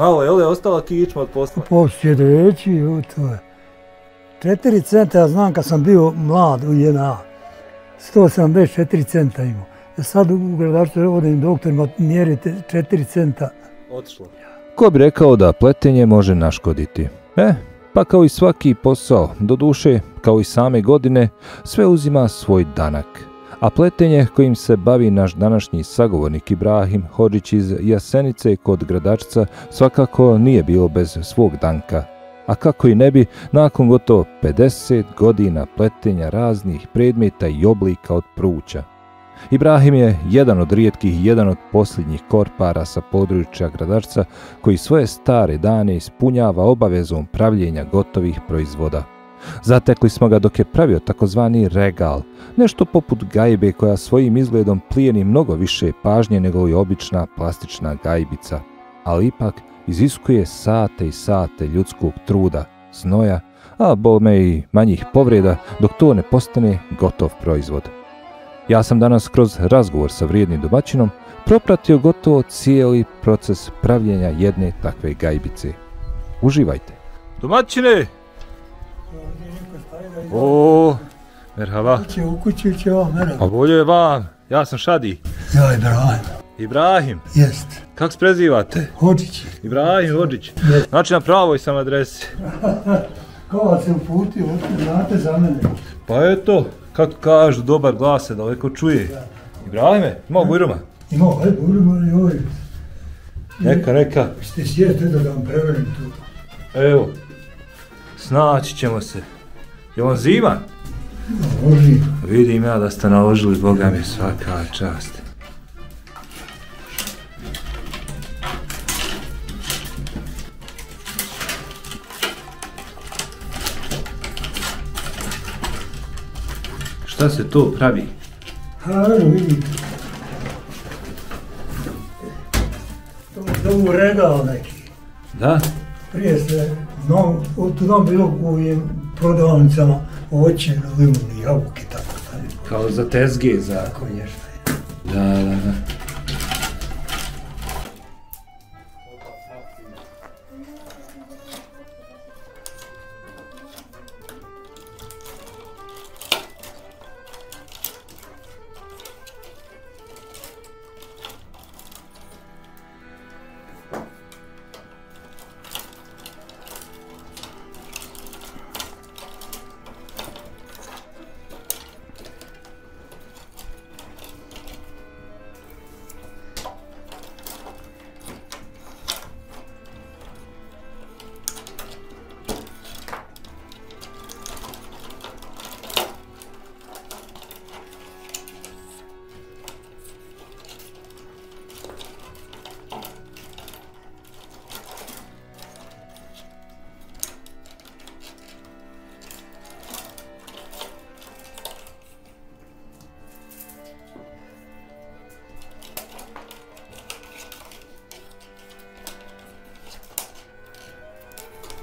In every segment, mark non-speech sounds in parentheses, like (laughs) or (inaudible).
Malo je li ostala kičma od posla? Poslije reći, evo to je. Četiri centa, ja znam kad sam bio mlad u JNA, 174 centa imao. Ja sad u gradačtu vodim doktorima mjerite 4 centa. Otišlo. Ko bi rekao da pletenje može naškoditi? E, pa kao i svaki posao, do duše, kao i same godine, sve uzima svoj danak. A pletenje kojim se bavi naš današnji sagovornik Ibrahim Hođić iz Jasenice kod Gradačca svakako nije bilo bez svog danka. A kako i ne bi, nakon gotovo 50 godina pletenja raznih predmeta i oblika od pruća. Ibrahim je jedan od rijetkih, jedan od posljednjih korpara sa područja Gradačca koji svoje stare dane ispunjava obavezom pravljenja gotovih proizvoda. Zatekli smo ga dok je pravio takozvani regal, nešto poput gajbe koja svojim izgledom plijeni mnogo više pažnje nego i obična plastična gajbica, ali ipak iziskuje sate i sate ljudskog truda, znoja, a bome i manjih povreda dok to ne postane gotov proizvod. Ja sam danas kroz razgovor sa vrijednim domaćinom propratio gotovo cijeli proces pravljenja jedne takve gajbice. Uživajte! Domaćine! O, merhaba. Će u kući će ovo mene. Pa bolje je vam. Ja sam Šadi. Ja, Ibrahim. Ibrahim. Jest. Kako se prezivate? Hođić. Ibrahim Hođić. Znači na pravoj sam adresi. (laughs) Kao se uputio, znate za mene. Pa eto, kako kažu, dobar glas se daleko čuje. Ibrahime, mogu Iruma? Imao, aj, budemo li ovaj. Neka, neka. Ste sjete da vam preverim tu. Evo, snaći ćemo se. Je on zima? Može. Vidim ja da ste naložili, Boga mi svaka čast. Šta se to pravi? Hajde, vidite. To je u regal neki. Da? Prije se, no, tu nam bilo u prodavnicama voće, limuni, jabuke, tako dalje. Kao za tezge, za... Tako nešto. Da, da, da.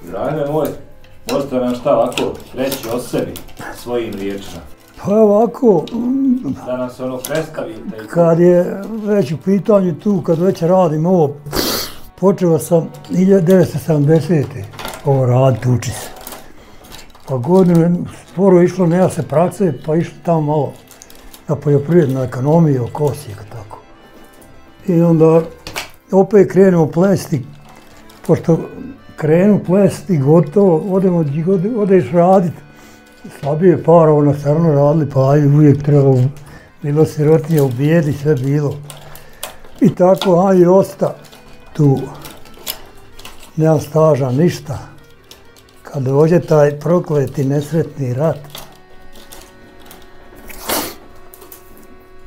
Ibrahime moj, možete nam šta ovako reći o sebi, svojim riječima. Pa ovako, Da nam se ono predstavite. kad je već u pitanju tu, kad već radim ovo, počeo sam 1970. ovo raditi, uči se. Pa godine sporo išlo, nema se prakse, pa išlo tamo malo na poljoprivrednu ekonomiju, oko Osijeka, tako. I onda opet krenemo plesti, pošto krenu plesti gotovo, odemo, odeš radit, slabije para, ono stvarno radili, pa ajde uvijek treba, bilo sirotinje u bijedi, sve bilo. I tako, ajde osta tu, nema staža, ništa. Kad dođe taj prokleti nesretni rat,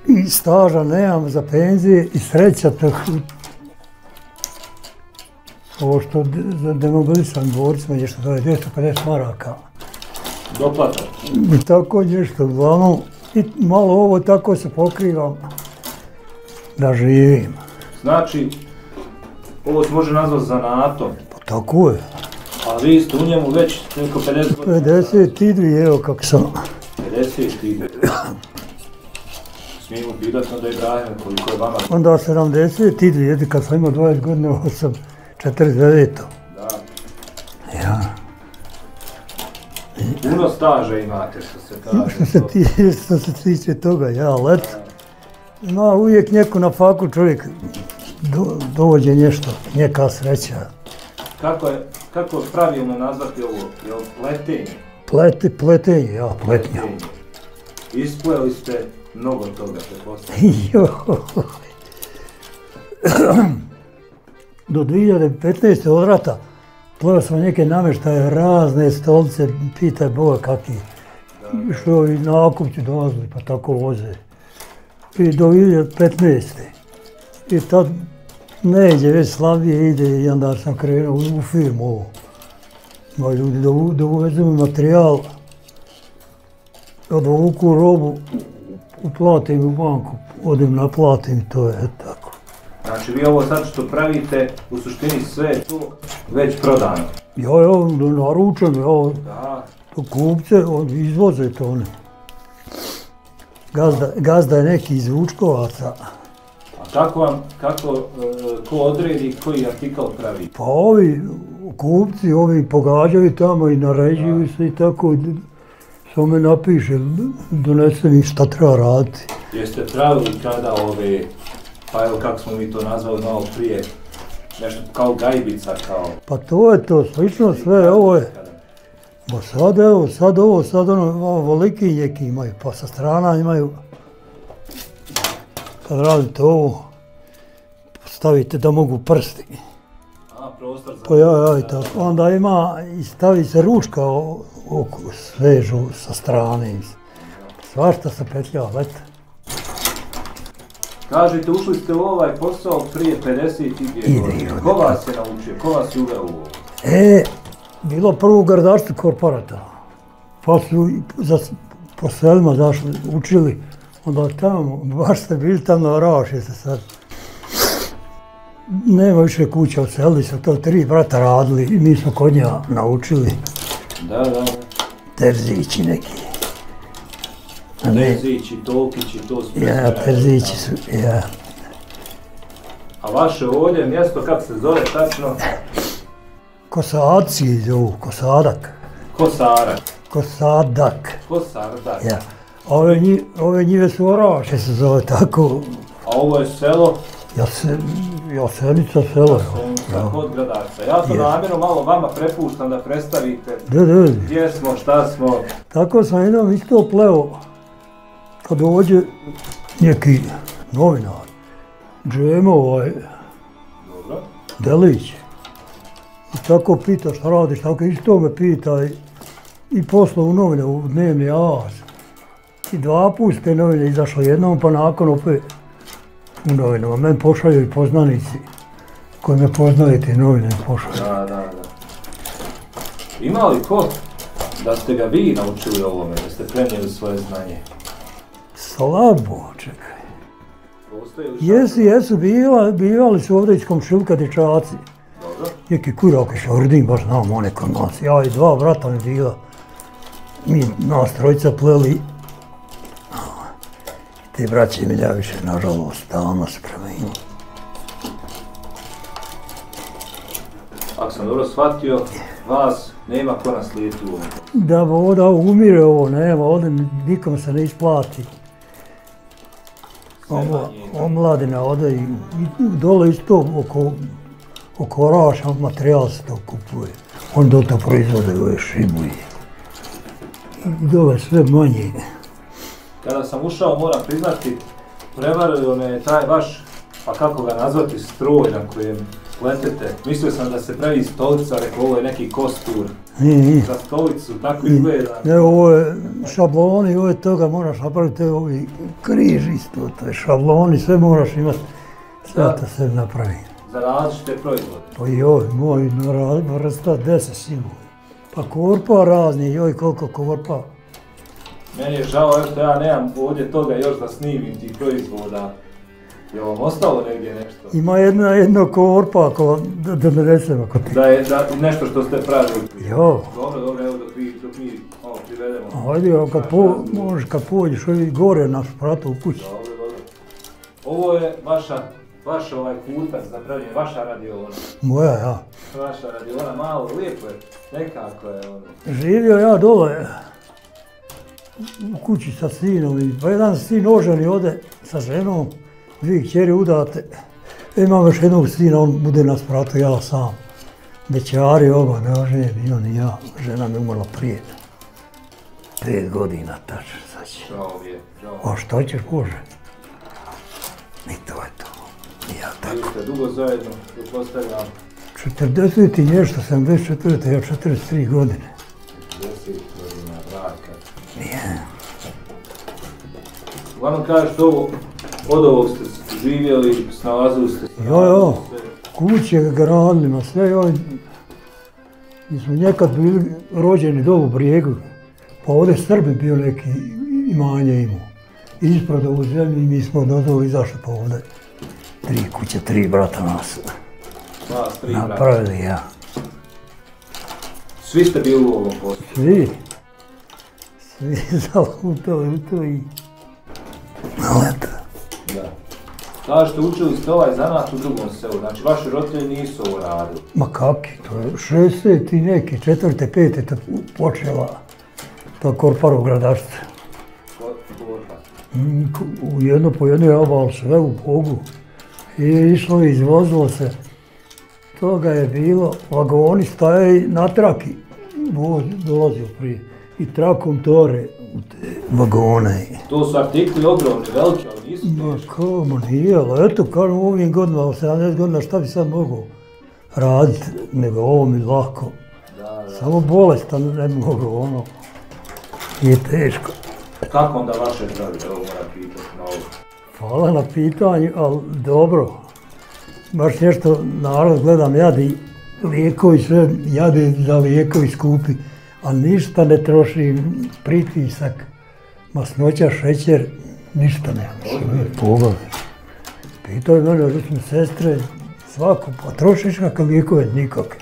i staža nemam za penzije i sreća to ovo što demobilisan borcima je što to je 250 maraka. Doplatak. Tako nešto, uglavnom, i malo ovo tako se pokrivam da živim. Znači, ovo se može nazvati zanatom, Pa tako je. a vi ste u njemu već neko 50 godina. 52, evo kako sam. 50 i... Smijemo pitati onda Ibrahime koliko je vama. Onda 72, kad sam imao 20 godina, ovo sam 49. Da. Ja. Puno staža imate što se (laughs) kaže. Što se, to. ti, što se tiče toga, ja, let. Ima uvijek neko na faku čovjek do, dođe nešto, neka sreća. Kako je, kako pravilno nazvati ovo? Jel pletenje? Plete, pletenje, ja, pletnja. Ispleli ste mnogo toga, pretpostavljam. (laughs) Jo. (clears throat) Do 2015. od rata pleo smo neke namještaje, razne stolice, pitaj Boga kakvi. Što i nakupci dolazili pa tako voze. I do 2015. I tad ne ide, već slabije ide i onda sam krenuo u, firmu ovo. Ma ljudi da, u- da uvezemo materijal, da dovuku robu, uplatim u banku, odem naplatim to je tako. Znači vi ovo sad što pravite, u suštini sve je tu već prodano. Ja, ja, naručujem, ja, Da, kupce, izvoze to one. Gazda, gazda je neki iz Vučkovaca, a kako vam, kako, e, ko odredi koji artikal pravi? pa ovi kupci, ovi pogađaju tamo i naređuju se i tako, samo me napiše, donese mi šta treba raditi. Jeste pravili kada ove, pa evo kako smo mi to nazvali malo prije, nešto kao gajbica, kao... Pa to je to, slično sve, ovo je, Ma sad evo, sad ovo, sad ono, ovo voliki neki imaju, pa sa strana imaju, kad radite ovo, stavite da mogu prsti. A, prostor za... Pa ja, ja, i tako. Onda ima, i stavi se ručka oko, svežu sa strane. Svašta se petlja, leta. Kažete, ušli ste u ovaj posao prije 52 Ide, godine. Ko vas je naučio? Ko vas je uveo u ovo? E, bilo prvo gardaštvo korporata. Pa su za, po selima zašli, učili. Onda tamo, baš ste bili tamo, raše se sad. Nema više kuća, oselili su to, tri brata radili i mi smo kod nja naučili. Da, da, da. Terzići neki. A ne, Terzići, Tolkići, to su... ja, Terzići su, ja. A vaše ovdje mjesto, kako se zove tačno? Kosadci zovu, kosadak. Kosarak. Kosadak, Kosardak. ja. Ove, nji, ove njive su oraše se zove tako, A ovo je selo ja se, Jasenica selo. Jasenica Ja. kod Gradarca. Ja to Je. namjerno malo vama prepuštam da predstavite Da, da, gdje smo, šta smo. tako sam jednom isto pleo, kad dođe neki novinar, Džemo ovaj, Dobro. Delić. I tako pita šta radiš, tako isto me pita i, i poslao u novine, u dnevni avaz. I dva put te novine izašlo jednom, pa nakon opet u novinama. Meni pošalju i poznanici koji me poznaju te novine pošalju. Da, da, da. Ima li ko da ste ga vi naučili ovome, da ste prenijeli svoje znanje? Slabo, čekaj. Jesu, jesu, bila, bivali su ovdje iz komšilka dječaci. Neki kurak iz Šordin, baš znam one kod nas. Ja i dva brata mi bila. Mi nas trojica pleli. Te braće mi ja više, nažalost, davno se promenili. Ako sam dobro shvatio, vas nema ko naslijediti u ovom. Da voda umire ovo, nema, ovdje nikom se ne isplati. Omladina ode i, dole isto oko, oko Raša materijal se to kupuje. On do to proizvode ove šibu i i dole sve manje. Kada sam ušao, moram priznati, prevario me taj vaš, pa kako ga nazvati, stroj na kojem letete. Mislio sam da se pravi stolica, rekao ovo je neki kostur Nije. za stolicu, tako izgleda. Ne, ovo je šabloni, ovo je toga moraš napraviti, ovi križ isto, to je šabloni, sve moraš imati. Sve Da. se napravi. Za različite proizvode. Pa joj, moj vrsta deset sigurno. Pa korpa razni, joj koliko korpa. Meni je žao što ja nemam ovdje toga još da snimim tih proizvoda. Je vam ostalo negdje nešto? Ima jedna, jedno korpa ako da, da donesem ako ti. Da je da, nešto što ste pravili. Jo, Dobro, dobro, evo dok mi, dok mi malo privedemo. ajde, evo kad po, možeš kad pođeš gore na spratu u kući. Dobro, dobro. Ovo je vaša vaš ovaj kutac za pravljenje, vaša radiona. Moja, ja. Vaša radiona, malo, lijepo je, nekako je ono. Živio ja dole u kući sa sinom pa jedan sin oženi ode sa ženom, dvije kćeri udate. E, imam još jednog sina, on bude na spratu, ja sam. Bećari oba, ne oženjeni, i on i ja. Žena mi umrla prije. Pet godina tačno, sad će. A šta ćeš Bože? I to je to. I Ja tako. Vi ste dugo zajedno, pretpostavljam, 40 i nešto, 74. ja 43 godine. 10 godina braka. Nije. Uglavnom kažeš ovo, od ovog ste živjeli, snalazili ste se. Jo, jo. Kuće gradili, ma sve joj. Mi smo nekad bili rođeni u Brijegu, pa ovdje Srbi bio neki imanje imao. Ispred ovu zemlju i mi smo do dole izašli pa ovdje. Tri kuće, tri brata nas Vas tri napravili ja. Svi ste bili u ovom poslu. Svi, svi (laughs) zalutali u to i... Ali eto. Kažete, učili ste ovaj zanat u drugom selu, znači vaši roditelji nisu ovo radili. ma kaki, to je 60 i neki, četvrte, pete, to počela ta korparov gradašca. Ko- Korpa. Mm, U jedno po jedno je obal sve u Bogu. I je išlo i izvozilo se. Toga je bilo, vagoni staje na traki. Voz dolazio prije. I trakom tore vagone. To su artikli ogromni, veliki, ali nisu Ma kamo nije, ali eto kažem u ovim godinama, u 70 godina šta bi sad mogao raditi, nego ovo mi lako. Da, da. Samo bolestan ne bi mogao, ono, je teško. Kako onda vaše zdravlje, evo moram pitati na ovo. Hvala na pitanju, ali dobro. Baš nešto narod gledam jadi, lijekovi sve jade za lijekovi skupi, a ništa ne troši, pritisak, masnoća, šećer, ništa. Sve pogledaj. Pitao je mene, recimo, sestre, svako, pa trošiš kakve lijekove? Nikakve.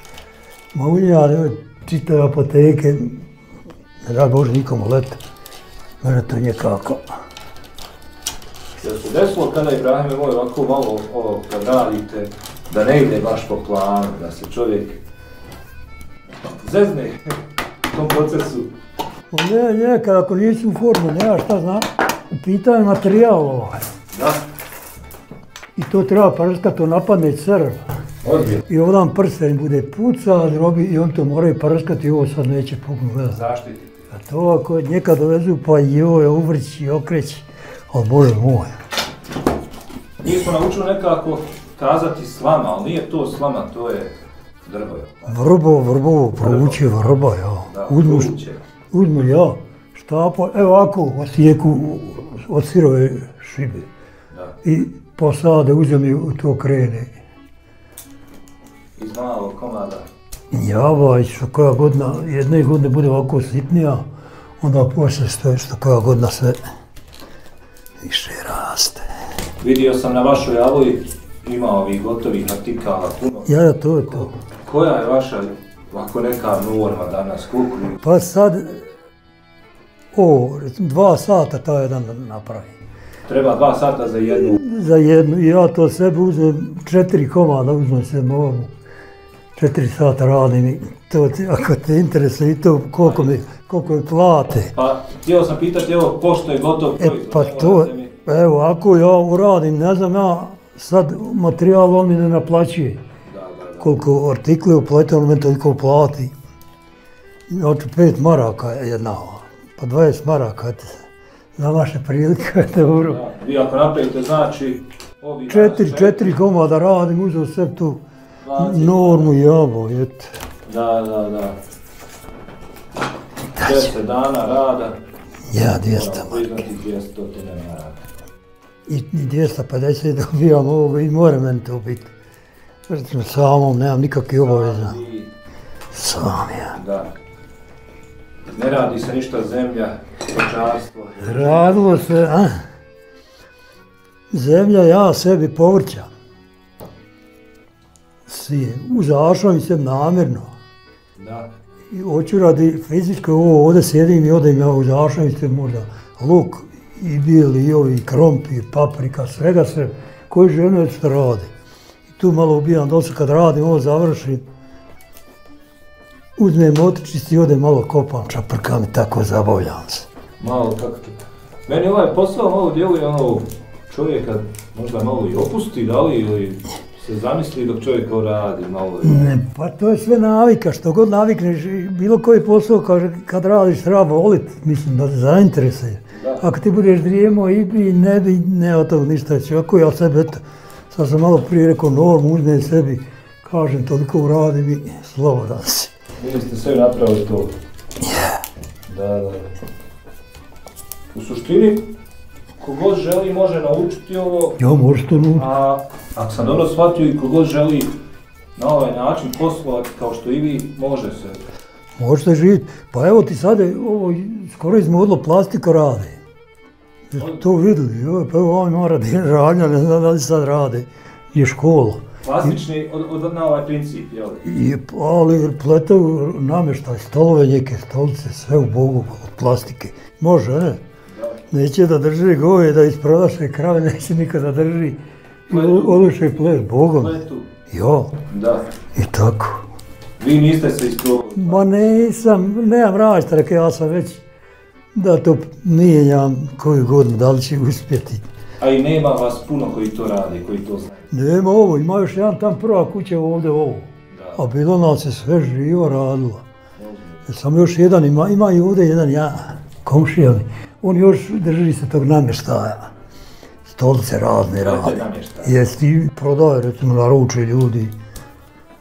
Ma u ne čitave apoteke, ne da Bože nikomu leta. Mene to nikako. Jel se desilo kada Ibrahime moj ovako malo ovo kad radite, da ne ide baš po planu, da se čovjek zezne tom procesu? Pa nekad ako nisi u formu, nema šta znam, u pitanju materijal ovaj. Da, I to treba prskati, to napadne crv. ozbiljno. I ovdan prsten bude puca, drobi i on to moraju prskati i ovo sad neće puknuti. gledaj. Zaštititi. A to ako nekad dovezu pa joj, uvrći, okreći, ali Bože moj. Mi smo naučili nekako kazati slama, ali nije to slama, to je. Vrbo, vrbo, prouči vrba, ja. Uzmu ja, štapa, evo ovako, osijeku od sirove šibe. I posade, uzem i to krene. iz malog komada. Java, i što koja godina, jedne godine bude ovako sitnija, onda poslije što, što koja godina sve više raste. Vidio sam na vašoj avoji, ima ovih gotovih artikala puno. Ja, ja, to je to. Koja je vaša ovako neka norma danas, koliko Pa sad, o, dva sata ta jedan napravi. treba dva sata za jednu Za jednu, ja to sebi uzmem, četiri komada uzmem se mogu. Četiri sata radim i to ti, ako te interesuje i to koliko mi, koliko mi plate. Pa, htio sam pitati, evo, pošto je gotov E proizvod, pa to, mi- evo ako ja uradim, ne znam ja, sad materijal on mi ne naplaćuje. Koliko artikli uplete, on me toliko plati. Znači pet maraka je jedna, pa 20 maraka, za vaše prilike, (laughs) dobro. Da, Vi ako napravite, znači, ovi Četiri, četiri komada radim, uzeo sve tu normu jabo, eto. Da, da, da. 10 dana rada, Ja 200 moram maraka. priznati 200 dinara. I i 250 dobijam ovoga i mora meni to biti. Recimo samom, nemam nikakve obaveza. I, Sam ja. da. Ne radi se ništa zemlja, stočarstvo. Radilo se, a? Zemlja ja sebi povrća. Sije. Uzašao mi se namjerno. Da. I hoću radi fizičko ovo, ovdje sjedim i odem ja uzašao mi se možda luk i bijeli i ovi krompir, paprika, svega se, koji žene već to rade. I tu malo ubijam dosta kad radim, ovo završim. Uzmem motičić i odem malo kopam, čaprkam i tako zabavljam se. Malo kako to... Meni ovaj posao malo djeluje ono čovjeka možda malo i opusti, da li, ili se zamisli dok čovjek kao radi malo. Ne, pa to je sve navika, što god navikneš, bilo koji posao kaže, kad radiš treba volit, mislim da te zainteresuje. Ako ti budeš drijemo i bi, ne bi, ne od toga ništa će, ako ja sebi, eto, sad sam malo prije rekao normu, uzmem sebi, kažem, toliko radim i slobodan si. Vi ste sve napravili to. Da, da. U suštini, kogod želi može naučiti ovo, Ja možeš to naučiti. a ako sam dobro shvatio i kogod želi na ovaj način poslovati kao što i vi, može se. Možete živjeti. Pa evo ti sad, ovo skoro izmodilo plastika rade. Jeste to vidjeli? Pa ovaj mora radnja, ne znam da li sad rade. Je škola. Plastični od, od, na ovaj princip, jel? I, ali pletaju namještaj, stolove neke, stolice, sve u Bogu od plastike. Može, ne? Da. Neće da drži goje, da isprodaše krave, (laughs) neće niko da drži. I oluše ples, Bogom. Pletu. Jo, Da. i tako. Vi niste se isprobali. Ma nisam, nemam raštrake, ja sam već da to mijenjam koju godinu, da li će uspjeti. A i nema vas puno koji to radi, koji to znaju. Nema ovo, ima još jedan tam prva kuća ovdje ovo. Da. A bilo nas je sve živo radilo. Samo još jedan ima, ima i ovdje jedan ja, komšija. On još drži se tog namještaja. Stolice razne radi. Jesi ti prodaje, recimo, naruče ljudi.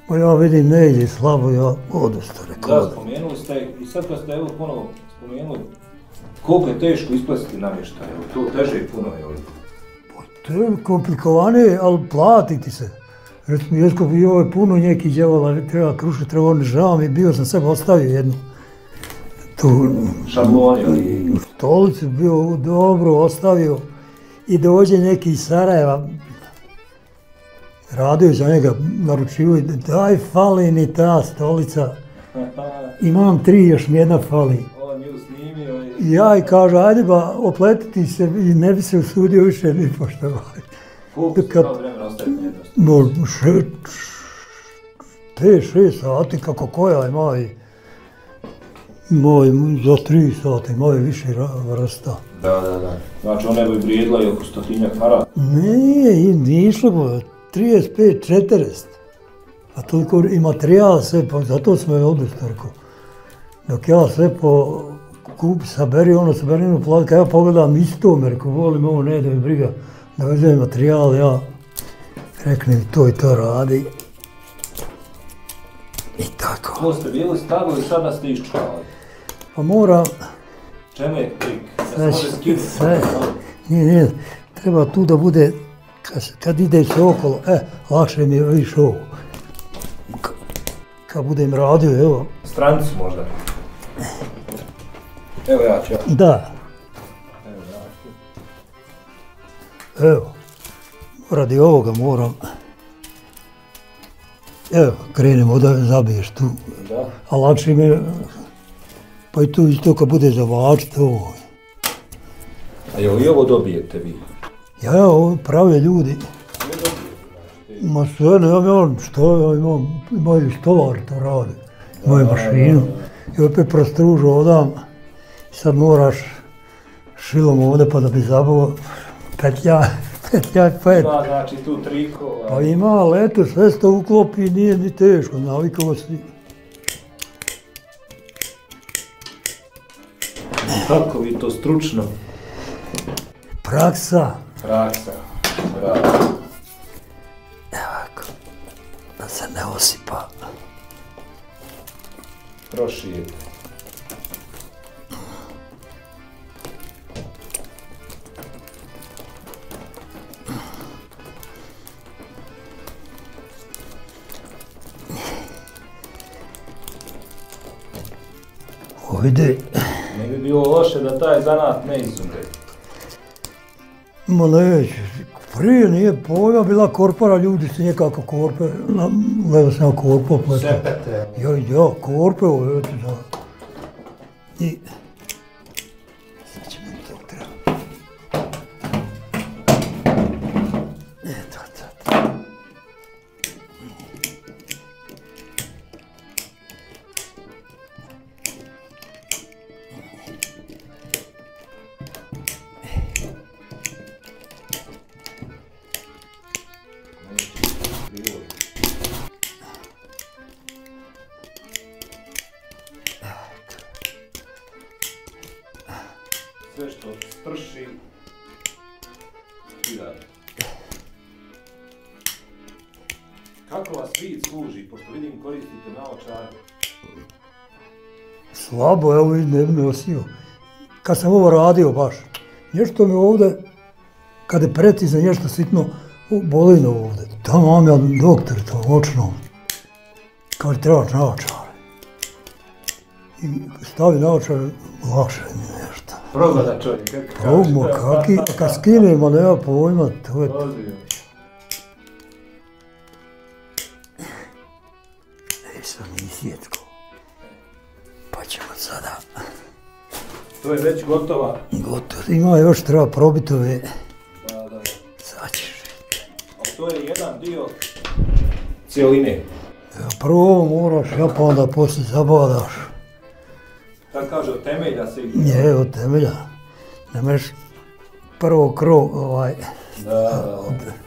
Ma ja vidim, ne ide slabo, ja odosta rekao. Da. spomenuli ste, i sad kad ste evo ponovo spomenuli, koliko je teško isplesiti namještaj, to teže i puno je ovdje. To je komplikovanije, ali platiti se. Recimo, Jesko bio je puno nekih djevala, treba krušiti, treba ono, žao mi, bio sam sebe ostavio jednu. Tu Šabloni, ali u stolicu bio dobro ostavio i dođe neki iz Sarajeva, radio za njega, naručivo, daj fali ni ta stolica, (laughs) imam tri, još mi jedna fali. I... Ja i kažu, ajde ba, opletiti se i ne bi se usudio više ni poštovati. Koliko kad- vremena jednostavno? No, še, pet, šest sati, kako koja je moj, moj, za tri sati, moj više vrsta. Da, da, da. Znači ona bi vrijedila i oko stotinjak maraka. Ne, i nije išlo, bo, 35, 40. A toliko i materijal sve, pa zato smo je odustao, rekao. Dok ja sve po kup, saberi ono, saberi ono plat, kad ja pogledam isto me, rekao, volim ovo, ne da mi briga, da vezem materijal, ja reknem to i to radi. I tako. To ste bili stavili, sada ste iščuvali. Pa moram, Čemu je trik? Da se može sve. nije, nije, treba tu da bude, kad, kad ide se okolo, e, lakše mi je više ovo. Kad budem radio, evo, Stranicu možda. Evo ja ću da, Evo ja ću. evo, radi ovoga moram, evo, krenemo da zabiješ tu, Da. a lakše mi pa i tu isto kad bude zavačiti ovo. A jel i ovo dobijete vi? Ja, ovo prave ljudi, Ma sve, ne, imam, što ja imam, imaju stolari to rade, imaju mašinu. I opet prostružu odam, sad moraš šilom ovdje pa da bi zabavo petlja, (laughs) petlja pet. Ima znači tu trikova. Pa ima, ali eto, sve se to uklopi, nije ni teško, navikao si. Kako vi to stručno? Praksa, Praksa. Bravo. ovako, da se ne osipa. Prošijete. Ovdje, Ne bi bilo loše da taj zanat ne izumre. ma neće, prije nije pojma, bila korpora, ljudi su nekako korpe, na, levo sam ja korpo pletao. Sepete. Ja, ja, korpe eto da. I... sve što strši i dalje. Kako vas vid služi, pošto vidim koristite naočare? Slabo, evo vidim, ne bi me osio. Kad sam ovo radio baš, nešto mi ovdje, kad je preti nešto sitno, boli me ovdje. Tamo vam je doktor to očno. Kao trebaš naočare. I stavi naočare, lakše mi je nešto. Progada čovjek, Progmo, kaki, kad skinemo, nema pojma, to je to. E, sam isjetko. Pa ćemo sada, To je već gotova. gotovo. Ima još, treba probiti ove, Da, da, sad ćeš. A to je jedan dio cijeline. Evo, Prvo moraš, ja pa onda poslije zabadaš. Kaže, od temelja se ide. Nje, od temelja. Ne možeš prvo krov, ovaj, Da, da, od...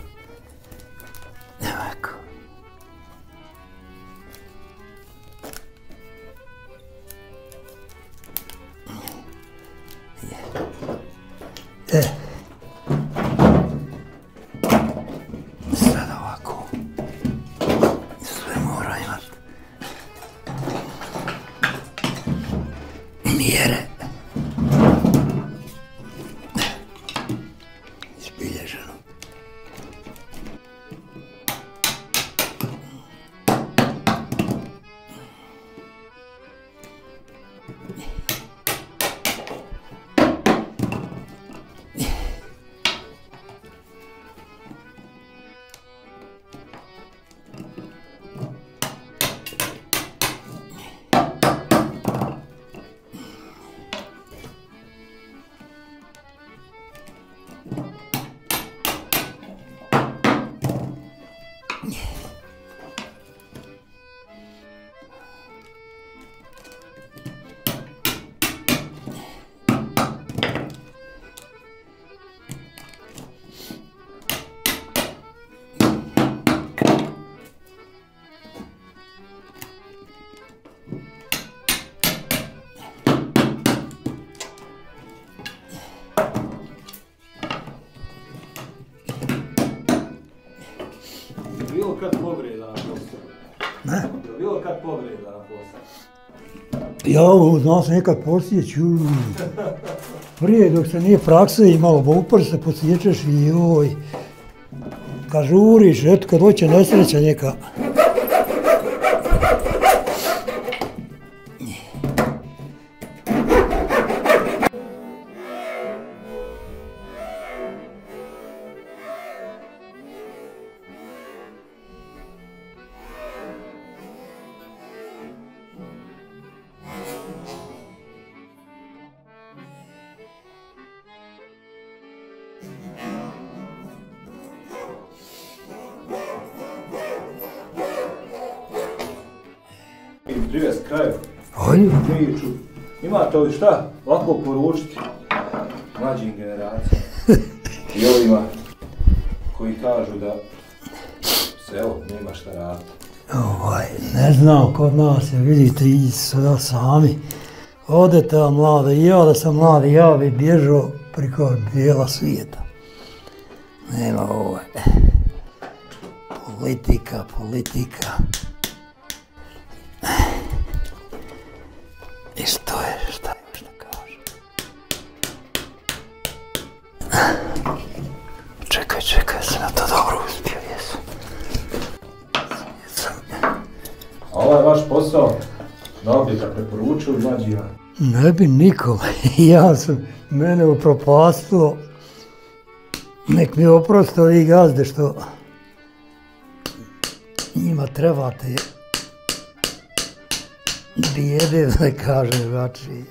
Ja znao sam nekad posjeću. Prije dok se nije praksa imalo, bo upor se posjećaš i joj. Kad žuriš, eto kad hoće nesreća neka. Privest kraju Ajde. priču. Imate li šta ovako poručiti mlađim generacijama (laughs) i ovima koji kažu da se evo nema šta raditi. Ovaj, ne znam, kod nas je, vidite i sada sami. Ode ta mlada, i ja da sam mladi, ja bi bježao priko bijela svijeta. Nema ovaj. Politika, politika. I što je, šta je, šta kaže? Čekaj, čekaj, sam ja to dobro uspio. Jesam. A ovaj vaš posao, da bi ga preporučili mlađima. Ne bi nikom. (laughs) Ja sam mene upropastilo. Nek mi oprosto vi gazde što njima trebate bijede, da kažem drugačije.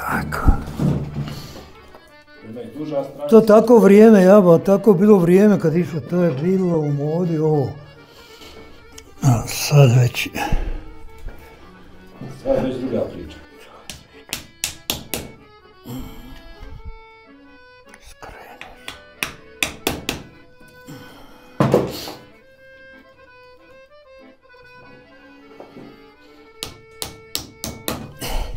Ovako. Ima i duža strana. To tako vrijeme, jaba, tako bilo vrijeme kad išlo, to je bilo u modi ovo. A sad već, Sad već druga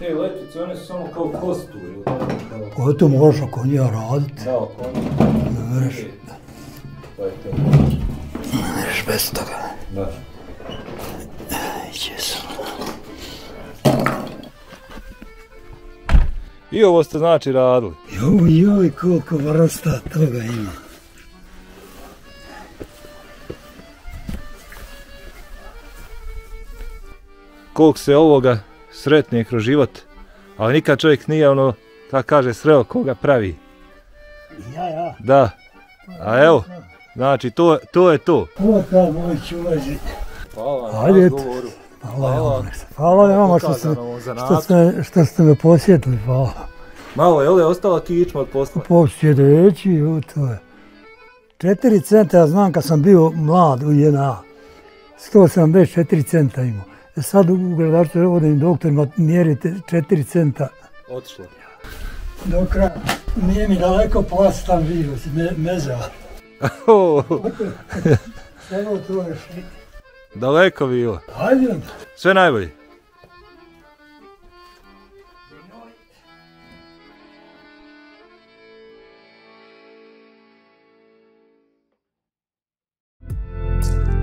Te letvice, one su samo kao kostur, ili tako kao... ko to možeš ako nja raditi? Da, oko onih. Ne mereš. To je to. možeš bez toga. Da. Iće sam. I ovo ste znači radili. Joj, joj, koliko vrsta toga ima. Koliko se ovoga sretnije kroz život, ali nikad čovjek nije ono, tako kaže, sreo koga pravi. Ja, ja. Da. A evo, znači to, to je to. Ovo ta moj čuvaži. Hvala na razgovoru. Hvala, hvala. hvala vama što ste, što, ste, što ste me posjetili, hvala. Malo je li ostala kičma od posla? Evo to je. Četiri centa, ja znam kad sam bio mlad u JNA. 174 centa imao. Sad u gradarstvu odim doktorima mjerite 4 centa. Otišlo. Do kraja. Nije mi daleko pas tam vidio, me, mezava. Evo to je Daleko bilo. Ajde onda. Sve najbolje.